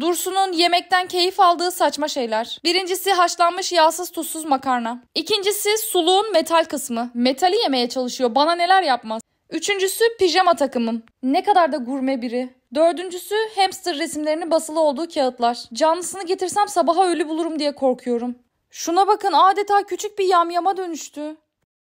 Dursun'un yemekten keyif aldığı saçma şeyler. Birincisi haşlanmış yağsız tuzsuz makarna. İkincisi suluğun metal kısmı. Metali yemeye çalışıyor. Bana neler yapmaz. Üçüncüsü pijama takımım. Ne kadar da gurme biri. Dördüncüsü hamster resimlerinin basılı olduğu kağıtlar. Canlısını getirsem sabaha ölü bulurum diye korkuyorum. Şuna bakın adeta küçük bir yamyama dönüştü.